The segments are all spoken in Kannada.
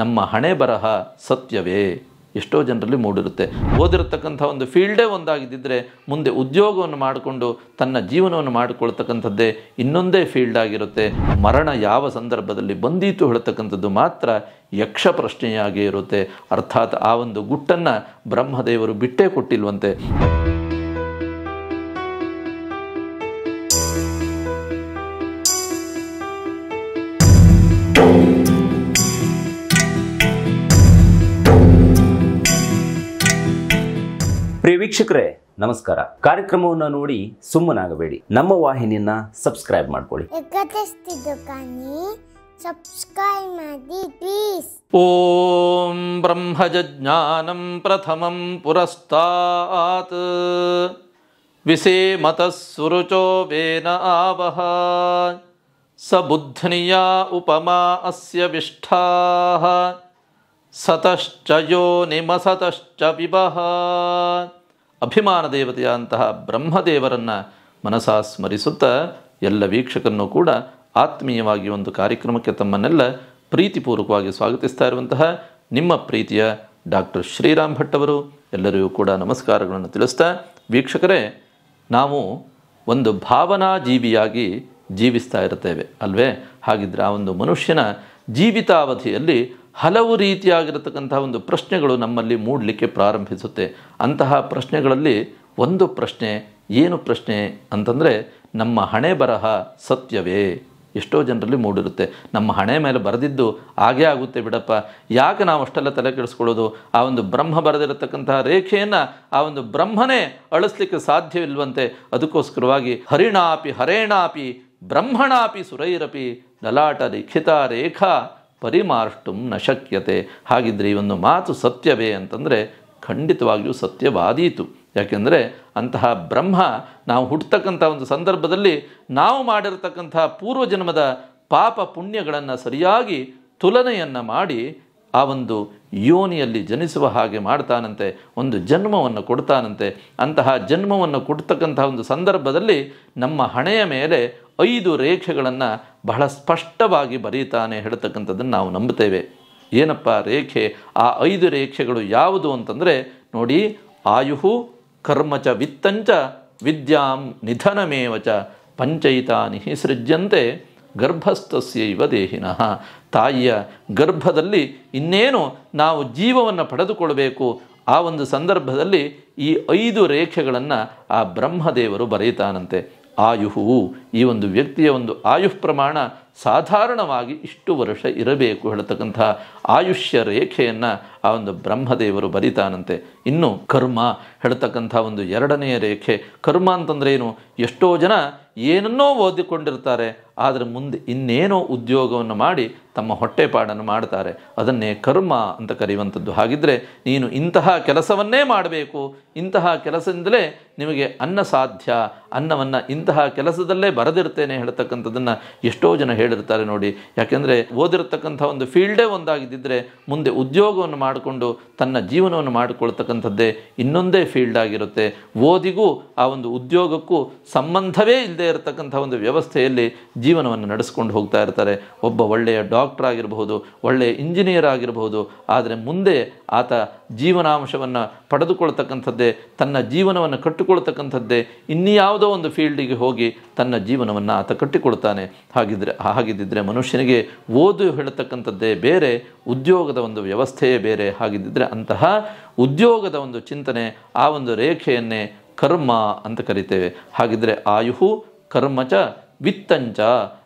ನಮ್ಮ ಹಣೆ ಬರಹ ಸತ್ಯವೇ. ಎಷ್ಟೋ ಜನರಲ್ಲಿ ಮೂಡಿರುತ್ತೆ. ಓದಿರತಕ್ಕಂಥ ಒಂದು ಫೀಲ್ಡೇ ಒಂದಾಗಿದ್ದಿದ್ರೆ ಮುಂದೆ ಉದ್ಯೋಗವನ್ನು ಮಾಡಿಕೊಂಡು ತನ್ನ ಜೀವನವನ್ನು ಮಾಡಿಕೊಳ್ತಕ್ಕಂಥದ್ದೇ ಇನ್ನೊಂದೇ ಫೀಲ್ಡ್ ಆಗಿರುತ್ತೆ. ಮರಣ ಯಾವ ಸಂದರ್ಭದಲ್ಲಿ ಬಂದೀತು ಹೇಳ್ತಕ್ಕಂಥದ್ದು ಮಾತ್ರ ಯಕ್ಷ ಪ್ರಶ್ನೆಯಾಗೇ ಇರುತ್ತೆ. ಅರ್ಥಾತ್ ಆ ಒಂದು ಗುಟ್ಟನ್ನು ಬ್ರಹ್ಮದೇವರು ಬಿಟ್ಟೇ ಕೊಟ್ಟಿಲ್ವಂತೆ. ವೀಕ್ಷಕರೇ ನಮಸ್ಕಾರ. ಕಾರ್ಯಕ್ರಮವನ್ನು ನೋಡಿ ಸುಮ್ಮನಾಗಬೇಡಿ. ನಮ್ಮ ವಾಹಿನಿಯನ್ನ ಸಬ್ಸ್ಕ್ರೈಬ್ ಮಾಡ್ಕೊಳ್ಳಿ. ಸಬ್ಸ್ಕ್ರೈಬ್ ಮಾಡಿ ಪ್ಲೀಸ್ ಓಂ ಬ್ರಹ್ಮಜ್ಞಾನಂ ಪ್ರಥಮಂ ಪುರಸ್ತಾತ್. ವಿಸೇಮತಃ ಸುರುಚೋ ವೇನ ಆವಹ ಸ ಬುದ್ಧನಿಯಾ ಉಪಮಾ ಅಸ್ಯ ವಿಷ್ಠಾಃ ಸತಶ್ಚ ಯೋನಿಮಸತಶ್ಚ ವಿಭಃ ಅಭಿಮಾನ ದೇವತೆಯಂತಹ ಬ್ರಹ್ಮದೇವರನ್ನು ಮನಸಾ ಸ್ಮರಿಸುತ್ತಾ ಎಲ್ಲ ವೀಕ್ಷಕರನ್ನು ಕೂಡ ಆತ್ಮೀಯವಾಗಿ ಒಂದು ಕಾರ್ಯಕ್ರಮಕ್ಕೆ ತಮ್ಮನ್ನೆಲ್ಲ ಪ್ರೀತಿಪೂರ್ವಕವಾಗಿ ಸ್ವಾಗತಿಸ್ತಾ ಇರುವಂತಹ ನಿಮ್ಮ ಪ್ರೀತಿಯ ಡಾಕ್ಟರ್ ಶ್ರೀರಾಮ್ ಭಟ್ ಅವರು, ಎಲ್ಲರಿಗೂ ಕೂಡ ನಮಸ್ಕಾರಗಳನ್ನು ತಿಳಿಸ್ತಾ ವೀಕ್ಷಕರೇ, ನಾವು ಒಂದು ಭಾವನಾ ಜೀವಿಯಾಗಿ ಜೀವಿಸ್ತಾ ಇರ್ತೇವೆ ಅಲ್ವೇ? ಹಾಗಿದ್ರೆ ಆ ಒಂದು ಮನುಷ್ಯನ ಜೀವಿತಾವಧಿಯಲ್ಲಿ ಹಲವು ರೀತಿಯಾಗಿರತಕ್ಕಂಥ ಒಂದು ಪ್ರಶ್ನೆಗಳು ನಮ್ಮಲ್ಲಿ ಮೂಡಲಿಕ್ಕೆ ಪ್ರಾರಂಭಿಸುತ್ತೆ. ಅಂತಹ ಪ್ರಶ್ನೆಗಳಲ್ಲಿ ಒಂದು ಪ್ರಶ್ನೆ, ಏನು ಪ್ರಶ್ನೆ ಅಂತಂದರೆ, ನಮ್ಮ ಹಣೆ ಬರಹ ಸತ್ಯವೇ? ಎಷ್ಟೋ ಜನರಲ್ಲಿ ಮೂಡಿರುತ್ತೆ. ನಮ್ಮ ಹಣೆ ಮೇಲೆ ಬರೆದಿದ್ದು ಹಾಗೇ ಆಗುತ್ತೆ ಬಿಡಪ್ಪ. ಯಾಕೆ ನಾವು ಅಷ್ಟೆಲ್ಲ ತಲೆ ಕೆಡಿಸ್ಕೊಳ್ಳೋದು? ಆ ಒಂದು ಬ್ರಹ್ಮ ಬರೆದಿರತಕ್ಕಂತಹ ರೇಖೆಯನ್ನು, ಆ ಒಂದು ಬ್ರಹ್ಮನೇ ಅಳಿಸ್ಲಿಕ್ಕೆ ಸಾಧ್ಯವಿಲ್ವಂತೆ. ಅದಕ್ಕೋಸ್ಕರವಾಗಿ, ಹರಿಣಾಪಿ ಹರೇಣಾಪಿ ಬ್ರಹ್ಮಣಾಪಿ ಸುರೈರಪಿ ಲಲಾಟ ಲಿಖಿತ ರೇಖಾ ಪರಿಮಾರ್ಷ್ಟುಂ ನ ಶಕ್ಯತೆ. ಹಾಗಿದ್ದರೆ ಈ ಒಂದು ಮಾತು ಸತ್ಯವೇ ಅಂತಂದರೆ ಖಂಡಿತವಾಗಿಯೂ ಸತ್ಯವಾದೀತು. ಯಾಕೆಂದರೆ ಅಂತಹ ಬ್ರಹ್ಮ ನಾವು ಹುಟ್ಟತಕ್ಕಂಥ ಒಂದು ಸಂದರ್ಭದಲ್ಲಿ ನಾವು ಮಾಡಿರತಕ್ಕಂತಹ ಪೂರ್ವಜನ್ಮದ ಪಾಪ ಪುಣ್ಯಗಳನ್ನು ಸರಿಯಾಗಿ ತುಲನೆಯನ್ನು ಮಾಡಿ ಆ ಒಂದು ಯೋನಿಯಲ್ಲಿ ಜನಿಸುವ ಹಾಗೆ ಮಾಡ್ತಾನಂತೆ, ಒಂದು ಜನ್ಮವನ್ನು ಕೊಡ್ತಾನಂತೆ. ಅಂತಹ ಜನ್ಮವನ್ನು ಕೊಡ್ತಕ್ಕಂತಹ ಒಂದು ಸಂದರ್ಭದಲ್ಲಿ ನಮ್ಮ ಹಣೆಯ ಮೇಲೆ ಐದು ರೇಖೆಗಳನ್ನು ಬಹಳ ಸ್ಪಷ್ಟವಾಗಿ ಬರೀತಾನೆ ಹೇಳ್ತಕ್ಕಂಥದ್ದನ್ನು ನಾವು ನಂಬುತ್ತೇವೆ. ಏನಪ್ಪ ರೇಖೆ? ಆ ಐದು ರೇಖೆಗಳು ಯಾವುದು ಅಂತಂದರೆ, ನೋಡಿ, ಆಯುಹು, ಕರ್ಮಚ ವಿತ್ತಂಚ, ವಿದ್ಯಾಂ ನಿಧನಮೇವಚ ಪಂಚೈತಾನಿ ಸೃಜ್ಯಂತೆ. ಗರ್ಭಸ್ಥಸ್ಯೈವ ದೇಹಿನಃ. ತಾಯಿಯ ಗರ್ಭದಲ್ಲಿ ಇನ್ನೇನು ನಾವು ಜೀವವನ್ನು ಪಡೆದುಕೊಳ್ಬೇಕು ಆ ಒಂದು ಸಂದರ್ಭದಲ್ಲಿ ಈ ಐದು ರೇಖೆಗಳನ್ನು ಆ ಬ್ರಹ್ಮದೇವರು ಬರೆಯುತ್ತಾನಂತೆ. ಆಯುಹು, ಈ ಒಂದು ವ್ಯಕ್ತಿಯ ಒಂದು ಆಯುಷ್ ಪ್ರಮಾಣ ಸಾಧಾರಣವಾಗಿ ಇಷ್ಟು ವರ್ಷ ಇರಬೇಕು ಹೇಳತಕ್ಕಂಥ ಆಯುಷ್ಯ ರೇಖೆಯನ್ನು ಆ ಒಂದು ಬ್ರಹ್ಮದೇವರು ಬರಿತಾನಂತೆ. ಇನ್ನು ಕರ್ಮ ಹೇಳ್ತಕ್ಕಂಥ ಒಂದು ಎರಡನೆಯ ರೇಖೆ. ಕರ್ಮ ಅಂತಂದ್ರೆ ಏನು? ಎಷ್ಟೋ ಜನ ಏನನ್ನೋ ಓದಿಕೊಂಡಿರ್ತಾರೆ. ಆದರೆ ಮುಂದೆ ಇನ್ನೇನೋ ಉದ್ಯೋಗವನ್ನು ಮಾಡಿ ತಮ್ಮ ಹೊಟ್ಟೆಪಾಡನ್ನು ಮಾಡ್ತಾರೆ. ಅದನ್ನೇ ಕರ್ಮ ಅಂತ ಕರೆಯುವಂಥದ್ದು. ಹಾಗಿದ್ದರೆ ನೀನು ಇಂತಹ ಕೆಲಸವನ್ನೇ ಮಾಡಬೇಕು. ಇಂತಹ ಕೆಲಸದಿಂದಲೇ ನಿಮಗೆ ಅನ್ನ ಸಾಧ್ಯ. ಅನ್ನವನ್ನು ಇಂತಹ ಕೆಲಸದಲ್ಲೇ ಬರೆದಿರ್ತೇನೆ ಹೇಳ್ತಕ್ಕಂಥದ್ದನ್ನು ಎಷ್ಟೋ ಜನ ಹೇಳಿರ್ತಾರೆ ನೋಡಿ. ಯಾಕೆಂದರೆ ಓದಿರತಕ್ಕಂಥ ಒಂದು ಫೀಲ್ಡೇ ಒಂದಾಗಿದ್ದಿದ್ರೆ ಮುಂದೆ ಉದ್ಯೋಗವನ್ನು ಮಾಡಿಕೊಂಡು ತನ್ನ ಜೀವನವನ್ನು ಮಾಡಿಕೊಳ್ತಕ್ಕಂಥದ್ದೇ ಇನ್ನೊಂದೇ ಫೀಲ್ಡ್ ಆಗಿರುತ್ತೆ. ಓದಿಗೂ ಆ ಒಂದು ಉದ್ಯೋಗಕ್ಕೂ ಸಂಬಂಧವೇ ಇಲ್ಲದೆ ಇರತಕ್ಕಂಥ ಒಂದು ವ್ಯವಸ್ಥೆಯಲ್ಲಿ ಜೀವನವನ್ನು ನಡೆಸ್ಕೊಂಡು ಹೋಗ್ತಾ ಇರ್ತಾರೆ. ಒಬ್ಬ ಒಳ್ಳೆಯ ಡಾಕ್ಟರ್ ಆಗಿರಬಹುದು, ಒಳ್ಳೆಯ ಇಂಜಿನಿಯರ್ ಆಗಿರಬಹುದು, ಆದರೆ ಮುಂದೆ ಆತ ಜೀವನಾಂಶವನ್ನು ಪಡೆದುಕೊಳ್ತಕ್ಕಂಥದ್ದೇ, ತನ್ನ ಜೀವನವನ್ನು ಕಟ್ಟಿಕೊಳ್ತಕ್ಕಂಥದ್ದೇ, ಇನ್ಯಾವುದೋ ಒಂದು ಫೀಲ್ಡಿಗೆ ಹೋಗಿ ತನ್ನ ಜೀವನವನ್ನು ಆತ ಕಟ್ಟಿಕೊಳ್ತಾನೆ. ಹಾಗಿದ್ರೆ, ಹಾಗಿದ್ದಿದ್ರೆ ಮನುಷ್ಯನಿಗೆ ಓದು ಹೇಳತಕ್ಕಂಥದ್ದೇ ಬೇರೆ, ಉದ್ಯೋಗದ ಒಂದು ವ್ಯವಸ್ಥೆಯೇ ಬೇರೆ. ಹಾಗಿದ್ದರೆ ಅಂತಹ ಉದ್ಯೋಗದ ಒಂದು ಚಿಂತನೆ, ಆ ಒಂದು ರೇಖೆಯನ್ನೇ ಕರ್ಮ ಅಂತ ಕರಿತೇವೆ. ಹಾಗಿದ್ರೆ ಆಯುಹು, ಕರ್ಮಚ ವಿತ್ತಂಚ.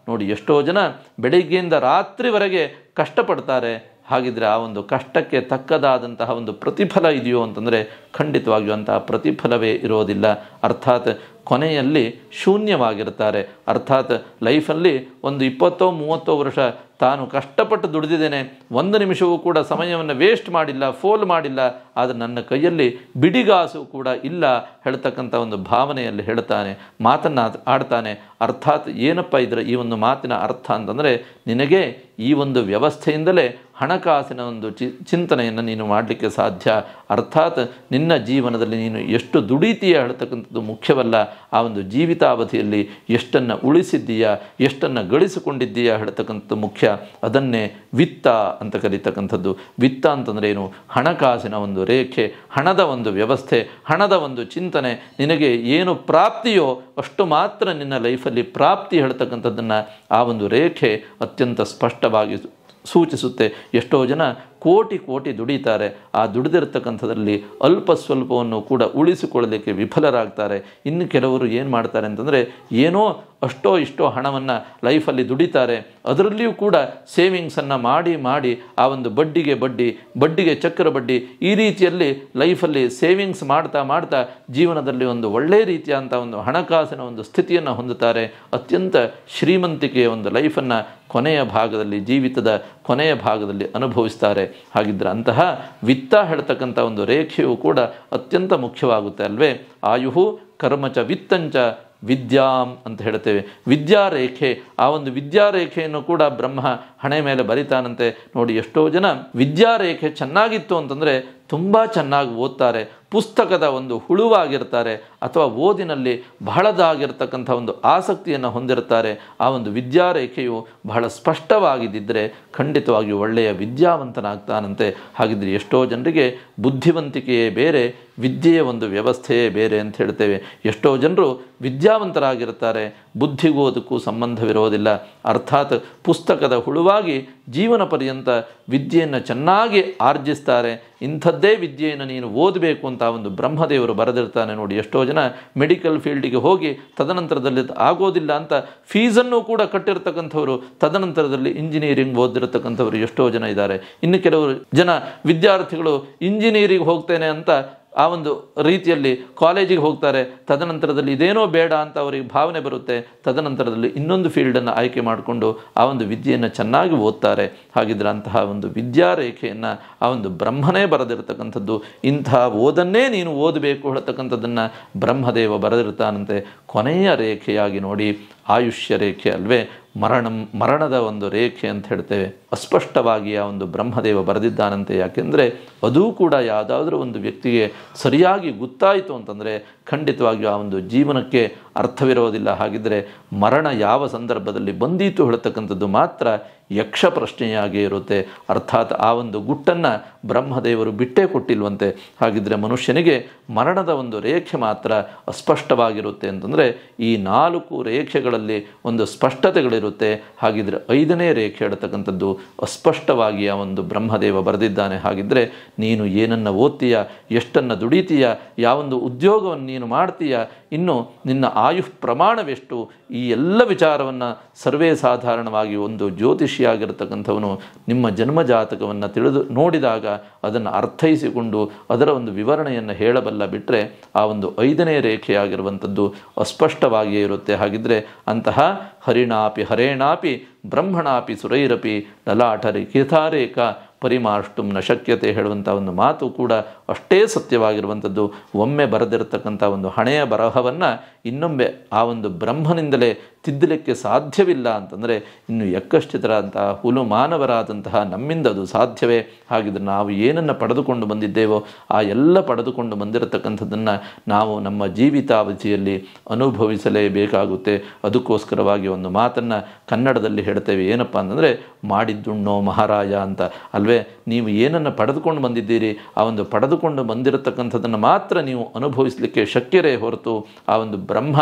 ನೋಡಿ, ಎಷ್ಟೋ ಜನ ಬೆಳಿಗ್ಗೆಯಿಂದ ರಾತ್ರಿವರೆಗೆ ಕಷ್ಟಪಡ್ತಾರೆ. ಹಾಗಿದ್ರೆ ಆ ಒಂದು ಕಷ್ಟಕ್ಕೆ ತಕ್ಕದಾದಂತಹ ಒಂದು ಪ್ರತಿಫಲ ಇದೆಯೋ ಅಂತಂದರೆ ಖಂಡಿತವಾಗಿಯೂ ಅಂತಹ ಪ್ರತಿಫಲವೇ ಇರೋದಿಲ್ಲ. ಅರ್ಥಾತ್ ಕೊನೆಯಲ್ಲಿ ಶೂನ್ಯವಾಗಿರ್ತಾರೆ. ಅರ್ಥಾತ್ ಲೈಫಲ್ಲಿ ಒಂದು ಇಪ್ಪತ್ತೋ, ಮೂವತ್ತೋ ವರ್ಷ ತಾನು ಕಷ್ಟಪಟ್ಟು ದುಡಿದಿದ್ದೇನೆ. ಒಂದು ನಿಮಿಷವೂ ಕೂಡ ಸಮಯವನ್ನು ವೇಸ್ಟ್ ಮಾಡಿಲ್ಲ, ಫೋಲ್ ಮಾಡಿಲ್ಲ. ಆದರೆ ನನ್ನ ಕೈಯಲ್ಲಿ ಬಿಡಿಗಾಸು ಕೂಡ ಇಲ್ಲ ಹೇಳ್ತಕ್ಕಂಥ ಒಂದು ಭಾವನೆಯಲ್ಲಿ ಹೇಳ್ತಾನೆ, ಮಾತನ್ನು ಆಡ್ತಾನೆ. ಅರ್ಥಾತ್ ಏನಪ್ಪ ಇದರ ಈ ಒಂದು ಮಾತಿನ ಅರ್ಥ ಅಂತಂದರೆ ನಿನಗೆ ಈ ಒಂದು ವ್ಯವಸ್ಥೆಯಿಂದಲೇ ಹಣಕಾಸಿನ ಒಂದು ಚಿ, ಚಿಂತನೆಯನ್ನು ನೀನು ಮಾಡಲಿಕ್ಕೆ ಸಾಧ್ಯ. ಅರ್ಥಾತ್ ನಿನ್ನ ಜೀವನದಲ್ಲಿ ನೀನು ಎಷ್ಟು ದುಡಿತೀಯ ಹೇಳ್ತಕ್ಕಂಥದ್ದು ಮುಖ್ಯವಲ್ಲ, ಆ ಒಂದು ಜೀವಿತಾವಧಿಯಲ್ಲಿ ಎಷ್ಟನ್ನು ಉಳಿಸಿದ್ದೀಯಾ, ಎಷ್ಟನ್ನು ಗಳಿಸಿಕೊಂಡಿದ್ದೀಯಾ ಹೇಳ್ತಕ್ಕಂಥದ್ದು ಮುಖ್ಯ. ಅದನ್ನೇ ವಿತ್ತ ಅಂತ ಕರೀತಕ್ಕಂಥದ್ದು. ವಿತ್ತ ಅಂತಂದರೆ ಏನು? ಹಣಕಾಸಿನ ಒಂದು ರೇಖೆ, ಹಣದ ಒಂದು ವ್ಯವಸ್ಥೆ, ಹಣದ ಒಂದು ಚಿಂತನೆ. ನಿನಗೆ ಏನು ಪ್ರಾಪ್ತಿಯೋ ಅಷ್ಟು ಮಾತ್ರ ನಿನ್ನ ಲೈಫಲ್ಲಿ ಪ್ರಾಪ್ತಿ ಹೇಳ್ತಕ್ಕಂಥದ್ದನ್ನು ಆ ಒಂದು ರೇಖೆ ಅತ್ಯಂತ ಸ್ಪಷ್ಟವಾಗಿ ಸೂಚಿಸುತ್ತೆ. ಎಷ್ಟೋ ಜನ ಕೋಟಿ ಕೋಟಿ ದುಡಿತಾರೆ. ಆ ದುಡಿದಿರ್ತಕ್ಕಂಥದ್ರಲ್ಲಿ ಅಲ್ಪ ಸ್ವಲ್ಪವನ್ನು ಕೂಡ ಉಳಿಸಿಕೊಳ್ಳಲಿಕ್ಕೆ ವಿಫಲರಾಗ್ತಾರೆ. ಇನ್ನು ಕೆಲವರು ಏನು ಮಾಡ್ತಾರೆ ಅಂತಂದರೆ ಏನೋ ಅಷ್ಟೋ ಇಷ್ಟೋ ಹಣವನ್ನು ಲೈಫಲ್ಲಿ ದುಡಿತಾರೆ. ಅದರಲ್ಲಿಯೂ ಕೂಡ ಸೇವಿಂಗ್ಸನ್ನು ಮಾಡಿ ಮಾಡಿ ಆ ಒಂದು ಬಡ್ಡಿಗೆ ಬಡ್ಡಿ, ಬಡ್ಡಿಗೆ ಚಕ್ರ ಬಡ್ಡಿ ಈ ರೀತಿಯಲ್ಲಿ ಲೈಫಲ್ಲಿ ಸೇವಿಂಗ್ಸ್ ಮಾಡ್ತಾ ಮಾಡ್ತಾ ಜೀವನದಲ್ಲಿ ಒಂದು ಒಳ್ಳೆಯ ರೀತಿಯಾದಂಥ ಒಂದು ಹಣಕಾಸಿನ ಒಂದು ಸ್ಥಿತಿಯನ್ನು ಹೊಂದುತ್ತಾರೆ. ಅತ್ಯಂತ ಶ್ರೀಮಂತಿಕೆಯ ಒಂದು ಲೈಫನ್ನು ಕೊನೆಯ ಭಾಗದಲ್ಲಿ, ಜೀವಿತದ ಕೊನೆಯ ಭಾಗದಲ್ಲಿ ಅನುಭವಿಸ್ತಾರೆ. ಹಾಗಿದ್ರೆ ಅಂತಹ ವಿತ್ತ ಹೇಳ್ತಕ್ಕಂಥ ಒಂದು ರೇಖೆಯು ಕೂಡ ಅತ್ಯಂತ ಮುಖ್ಯವಾಗುತ್ತೆ ಅಲ್ವೇ? ಆಯುಹು ಕರ್ಮಚ ವಿತ್ತಂಚ ವಿದ್ಯಾಂ ಅಂತ ಹೇಳ್ತೇವೆ. ವಿದ್ಯಾರೇಖೆ, ಆ ಒಂದು ವಿದ್ಯಾರೇಖೆಯನ್ನು ಕೂಡ ಬ್ರಹ್ಮ ಹಣೆ ಮೇಲೆ ಬರಿತಾನಂತೆ. ನೋಡಿ, ಎಷ್ಟೋ ಜನ ವಿದ್ಯಾರೇಖೆ ಚೆನ್ನಾಗಿತ್ತು ಅಂತಂದರೆ ತುಂಬ ಚೆನ್ನಾಗಿ ಓದ್ತಾರೆ. ಪುಸ್ತಕದ ಒಂದು ಹುಳುವಾಗಿರ್ತಾರೆ ಅಥವಾ ಓದಿನಲ್ಲಿ ಬಹಳದಾಗಿರ್ತಕ್ಕಂಥ ಒಂದು ಆಸಕ್ತಿಯನ್ನು ಹೊಂದಿರ್ತಾರೆ. ಆ ಒಂದು ವಿದ್ಯಾರೇಖೆಯು ಬಹಳ ಸ್ಪಷ್ಟವಾಗಿದ್ದರೆ ಖಂಡಿತವಾಗಿಯೂ ಒಳ್ಳೆಯ ವಿದ್ಯಾವಂತನಾಗ್ತಾನಂತೆ. ಹಾಗಿದ್ರೆ ಎಷ್ಟೋ ಜನರಿಗೆ ಬುದ್ಧಿವಂತಿಕೆಯೇ ಬೇರೆ, ವಿದ್ಯೆಯ ಒಂದು ವ್ಯವಸ್ಥೆಯೇ ಬೇರೆ ಅಂತ ಹೇಳ್ತೇವೆ. ಎಷ್ಟೋ ಜನರು ವಿದ್ಯಾವಂತರಾಗಿರ್ತಾರೆ, ಬುದ್ಧಿಗೂ ಅದಕ್ಕೂ ಸಂಬಂಧವಿರೋದಿಲ್ಲ. ಅರ್ಥಾತ್ ಪುಸ್ತಕದ ಹುಳುವಾಗಿ ಜೀವನ ಪರ್ಯಂತ ವಿದ್ಯೆಯನ್ನು ಚೆನ್ನಾಗಿ ಆರ್ಜಿಸ್ತಾರೆ. ಇಂಥದ್ದೇ ವಿದ್ಯೆಯನ್ನು ನೀನು ಓದಬೇಕು ಅಂತ ಒಂದು ಬ್ರಹ್ಮದೇವರು ಬರೆದಿರ್ತಾನೆ ನೋಡಿ. ಎಷ್ಟೋ ಜನ ಮೆಡಿಕಲ್ ಫೀಲ್ಡಿಗೆ ಹೋಗಿ ತದನಂತರದಲ್ಲಿ ಆಗೋದಿಲ್ಲ ಅಂತ ಫೀಸನ್ನು ಕೂಡ ಕಟ್ಟಿರ್ತಕ್ಕಂಥವರು, ತದನಂತರದಲ್ಲಿ ಇಂಜಿನಿಯರಿಂಗ್ ಓದಿರತಕ್ಕಂಥವ್ರು ಎಷ್ಟೋ ಜನ ಇದ್ದಾರೆ. ಇನ್ನು ಕೆಲವರು ಜನ ವಿದ್ಯಾರ್ಥಿಗಳು ಇಂಜಿನಿಯರಿಂಗ್ ಹೋಗ್ತೇನೆ ಅಂತ ಆ ಒಂದು ರೀತಿಯಲ್ಲಿ ಕಾಲೇಜಿಗೆ ಹೋಗ್ತಾರೆ. ತದನಂತರದಲ್ಲಿ ಇದೇನೋ ಬೇಡ ಅಂತ ಅವರಿಗೆ ಭಾವನೆ ಬರುತ್ತೆ. ತದನಂತರದಲ್ಲಿ ಇನ್ನೊಂದು ಫೀಲ್ಡನ್ನು ಆಯ್ಕೆ ಮಾಡಿಕೊಂಡು ಆ ಒಂದು ವಿದ್ಯೆಯನ್ನು ಚೆನ್ನಾಗಿ ಓದ್ತಾರೆ. ಹಾಗಿದ್ರೆ ಅಂತಹ ಒಂದು ವಿದ್ಯಾರೇಖೆಯನ್ನು, ಆ ಒಂದು ಬ್ರಹ್ಮನೇ ಬರೆದಿರತಕ್ಕಂಥದ್ದು ಇಂತಹ ಓದನ್ನೇ ನೀನು ಓದಬೇಕು ಹೇಳ್ತಕ್ಕಂಥದ್ದನ್ನು ಬ್ರಹ್ಮದೇವ ಬರೆದಿರ್ತಾನಂತೆ. ಕೊನೆಯ ರೇಖೆಯಾಗಿ ನೋಡಿ, ಆಯುಷ್ಯ ರೇಖೆ ಅಲ್ವೇ, ಮರಣ, ಮರಣದ ಒಂದು ರೇಖೆ ಅಂತ ಹೇಳ್ತೇವೆ. ಅಸ್ಪಷ್ಟವಾಗಿ ಆ ಒಂದು ಬ್ರಹ್ಮದೇವ ಬರೆದಿದ್ದಾನಂತೆ. ಯಾಕೆಂದರೆ ಅದೂ ಕೂಡ ಯಾವುದಾದ್ರೂ ಒಂದು ವ್ಯಕ್ತಿಗೆ ಸರಿಯಾಗಿ ಗೊತ್ತಾಯಿತು ಅಂತಂದರೆ ಖಂಡಿತವಾಗಿಯೂ ಆ ಒಂದು ಜೀವನಕ್ಕೆ ಅರ್ಥವಿರೋದಿಲ್ಲ. ಹಾಗಿದ್ದರೆ ಮರಣ ಯಾವ ಸಂದರ್ಭದಲ್ಲಿ ಬಂದೀತು ಹೇಳ್ತಕ್ಕಂಥದ್ದು ಮಾತ್ರ ಯಕ್ಷ ಪ್ರಶ್ನೆಯಾಗೇ ಇರುತ್ತೆ. ಅರ್ಥಾತ್ ಆ ಒಂದು ಗುಟ್ಟನ್ನು ಬ್ರಹ್ಮದೇವರು ಬಿಟ್ಟೇ ಕೊಟ್ಟಿಲ್ವಂತೆ. ಹಾಗಿದ್ದರೆ ಮನುಷ್ಯನಿಗೆ ಮರಣದ ಒಂದು ರೇಖೆ ಮಾತ್ರ ಅಸ್ಪಷ್ಟವಾಗಿರುತ್ತೆ ಅಂತಂದರೆ ಈ ನಾಲ್ಕು ರೇಖೆಗಳಲ್ಲಿ ಒಂದು ಸ್ಪಷ್ಟತೆಗಳಿರುತ್ತೆ. ಹಾಗಿದ್ರೆ ಐದನೇ ರೇಖೆ ಹೇಳ್ತಕ್ಕಂಥದ್ದು ಅಸ್ಪಷ್ಟವಾಗಿ ಆ ಒಂದು ಬ್ರಹ್ಮದೇವ ಬರೆದಿದ್ದಾನೆ. ಹಾಗಿದ್ರೆ ನೀನು ಏನನ್ನು ಓದ್ತೀಯ, ಎಷ್ಟನ್ನು ದುಡಿತೀಯ, ಯಾವೊಂದು ಉದ್ಯೋಗವನ್ನು ನೀನು ಮಾಡ್ತೀಯ ಇನ್ನು ನಿನ್ನ ಆಯುಷ್ ಪ್ರಮಾಣವೆಷ್ಟು? ಈ ಎಲ್ಲ ವಿಚಾರವನ್ನು ಸರ್ವೇ ಸಾಧಾರಣವಾಗಿ ಒಂದು ಜ್ಯೋತಿಷಿಯಾಗಿರ್ತಕ್ಕಂಥವನು ನಿಮ್ಮ ಜನ್ಮಜಾತಕವನ್ನು ತಿಳಿದು ನೋಡಿದಾಗ ಅದನ್ನು ಅರ್ಥೈಸಿಕೊಂಡು ಅದರ ಒಂದು ವಿವರಣೆಯನ್ನು ಹೇಳಬಲ್ಲ ಬಿಟ್ಟರೆ ಆ ಒಂದು ಐದನೇ ರೇಖೆಯಾಗಿರುವಂಥದ್ದು ಅಸ್ಪಷ್ಟವಾಗಿಯೇ ಇರುತ್ತೆ. ಹಾಗಿದ್ದರೆ ಅಂತಹ ಹರಿಣಾಪಿ ಹರೇಣಾಪಿ ಬ್ರಹ್ಮಣಾಪಿ ಸುರೈರಪಿ ಲಲಾಟರಿ ಕಿಥಾರೇಕ ಪರಿಮಾಷ್ಟುಂ ನ ಶಕ್ಯತೆ ಹೇಳುವಂಥ ಒಂದು ಮಾತು ಕೂಡ ಅಷ್ಟೇ ಸತ್ಯವಾಗಿರುವಂಥದ್ದು. ಒಮ್ಮೆ ಬರೆದಿರತಕ್ಕಂಥ ಒಂದು ಹಣೆಯ ಬರಹವನ್ನು ಇನ್ನೊಮ್ಮೆ ಆ ಒಂದು ಬ್ರಹ್ಮನಿಂದಲೇ ತಿದ್ದಲಿಕ್ಕೆ ಸಾಧ್ಯವಿಲ್ಲ ಅಂತಂದರೆ ಇನ್ನು ಯಕ್ಕಶ್ಚಿತರಾದಂತಹ ಹುಲು ಮಾನವರಾದಂತಹ ನಮ್ಮಿಂದ ಅದು ಸಾಧ್ಯವೇ? ಹಾಗಿದ್ರೆ ನಾವು ಏನನ್ನು ಪಡೆದುಕೊಂಡು ಬಂದಿದ್ದೇವೋ ಆ ಎಲ್ಲ ಪಡೆದುಕೊಂಡು ಬಂದಿರತಕ್ಕಂಥದ್ದನ್ನು ನಾವು ನಮ್ಮ ಜೀವಿತಾವಧಿಯಲ್ಲಿ ಅನುಭವಿಸಲೇಬೇಕಾಗುತ್ತೆ. ಅದಕ್ಕೋಸ್ಕರವಾಗಿ ಒಂದು ಮಾತನ್ನು ಕನ್ನಡದಲ್ಲಿ ಹೇಳ್ತೇವೆ. ಏನಪ್ಪ ಅಂತಂದರೆ, ಮಾಡಿದ್ದುಣ್ಣೋ ಮಹಾರಾಜ ಅಂತ. ಅಲ್ವೇ? ನೀವು ಏನನ್ನು ಪಡೆದುಕೊಂಡು ಬಂದಿದ್ದೀರಿ, ಆ ಒಂದು ಪಡೆದುಕೊಂಡು ಬಂದಿರತಕ್ಕಂಥದ್ದನ್ನು ಮಾತ್ರ ನೀವು ಅನುಭವಿಸಲಿಕ್ಕೆ ಶಕ್ಯರೇ ಹೊರತು ಆ ಒಂದು ಬ್ರಹ್ಮ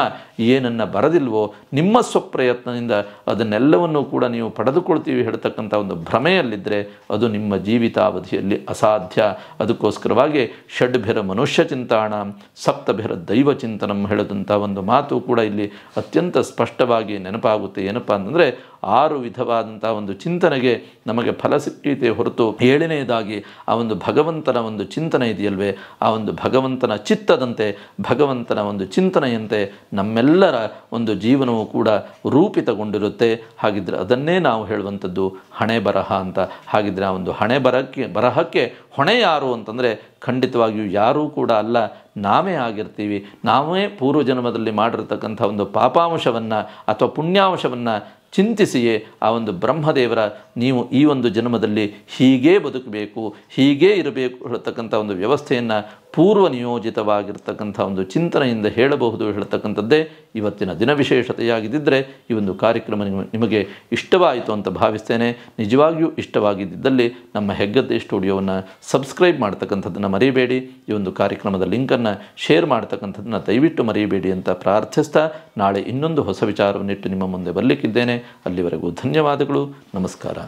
ಏನನ್ನು ಬರದಿಲ್ವೋ, ನಿಮ್ಮ ಸ್ವಪ್ರಯತ್ನದಿಂದ ಅದನ್ನೆಲ್ಲವನ್ನೂ ಕೂಡ ನೀವು ಪಡೆದುಕೊಳ್ತೀವಿ ಹೇಳ್ತಕ್ಕಂಥ ಒಂದು ಭ್ರಮೆಯಲ್ಲಿದ್ದರೆ ಅದು ನಿಮ್ಮ ಜೀವಿತಾವಧಿಯಲ್ಲಿ ಅಸಾಧ್ಯ. ಅದಕ್ಕೋಸ್ಕರವಾಗಿ ಷಡ್ಭಿರ ಮನುಷ್ಯ ಚಿಂತಾಣ, ಸಪ್ತಭಿರ ದೈವ ಚಿಂತನಂ ಹೇಳದಂಥ ಒಂದು ಮಾತು ಕೂಡ ಇಲ್ಲಿ ಅತ್ಯಂತ ಸ್ಪಷ್ಟವಾಗಿ ನೆನಪಾಗುತ್ತೆ. ಏನಪ್ಪ ಅಂತಂದರೆ ಆರು ವಿಧವಾದಂಥ ಒಂದು ಚಿಂತನೆಗೆ ನಮಗೆ ಫಲ ಸಿಕ್ಕೀತೆ ಹೊರತು ಏಳನೆಯದಾಗಿ ಆ ಒಂದು ಭಗವಂತನ ಒಂದು ಚಿಂತನೆ ಇದೆಯಲ್ವೇ? ಆ ಒಂದು ಭಗವಂತನ ಚಿತ್ತದಂತೆ, ಭಗವಂತನ ಒಂದು ಚಿಂತನೆಯಂತೆ ನಮ್ಮೆಲ್ಲರ ಒಂದು ಜೀವನವು ಕೂಡ ರೂಪಿತಗೊಂಡಿರುತ್ತೆ. ಹಾಗಿದ್ರೆ ಅದನ್ನೇ ನಾವು ಹೇಳುವಂಥದ್ದು ಹಣೆ ಬರಹ ಅಂತ. ಹಾಗಿದ್ರೆ ಆ ಒಂದು ಹಣೆ ಬರಕ್ಕೆ, ಬರಹಕ್ಕೆ ಹೊಣೆ ಯಾರು ಅಂತಂದರೆ ಖಂಡಿತವಾಗಿಯೂ ಯಾರೂ ಕೂಡ ಅಲ್ಲ. ನಾವೇ ಆಗಿರ್ತೀವಿ. ನಾವೇ ಪೂರ್ವಜನ್ಮದಲ್ಲಿ ಮಾಡಿರ್ತಕ್ಕಂಥ ಒಂದು ಪಾಪಾಂಶವನ್ನು ಅಥವಾ ಪುಣ್ಯಾಂಶವನ್ನು ಚಿಂತಿಸಿಯೇ ಆ ಒಂದು ಬ್ರಹ್ಮದೇವರ ನೀವು ಈ ಒಂದು ಜನ್ಮದಲ್ಲಿ ಹೀಗೇ ಬದುಕಬೇಕು, ಹೀಗೇ ಇರಬೇಕು ಹೇಳ್ತಕ್ಕಂಥ ಒಂದು ವ್ಯವಸ್ಥೆಯನ್ನು ಪೂರ್ವ ನಿಯೋಜಿತವಾಗಿರ್ತಕ್ಕಂಥ ಒಂದು ಚಿಂತನೆಯಿಂದ ಹೇಳಬಹುದು ಹೇಳ್ತಕ್ಕಂಥದ್ದೇ ಇವತ್ತಿನ ದಿನ ವಿಶೇಷತೆಯಾಗಿದ್ದರೆ ಈ ಒಂದು ಕಾರ್ಯಕ್ರಮ ನಿಮ- ನಿಮಗೆ ಇಷ್ಟವಾಯಿತು ಅಂತ ಭಾವಿಸ್ತೇನೆ. ನಿಜವಾಗಿಯೂ ಇಷ್ಟವಾಗಿದ್ದಲ್ಲಿ ನಮ್ಮ ಹೆಗ್ಗದ್ದೆ ಸ್ಟುಡಿಯೋವನ್ನು ಸಬ್ಸ್ಕ್ರೈಬ್ ಮಾಡ್ತಕ್ಕಂಥದ್ದನ್ನು ಮರೆಯಬೇಡಿ ಈ ಒಂದು ಕಾರ್ಯಕ್ರಮದ ಲಿಂಕನ್ನು ಶೇರ್ ಮಾಡ್ತಕ್ಕಂಥದ್ದನ್ನು ದಯವಿಟ್ಟು ಮರೆಯಬೇಡಿ ಅಂತ ಪ್ರಾರ್ಥಿಸ್ತಾ ನಾಳೆ ಇನ್ನೊಂದು ಹೊಸ ವಿಚಾರವನ್ನಿಟ್ಟು ನಿಮ್ಮ ಮುಂದೆ ಬರಲಿಕ್ಕಿದ್ದೇನೆ. ಅಲ್ಲಿವರೆಗೂ ಧನ್ಯವಾದಗಳು. ನಮಸ್ಕಾರ.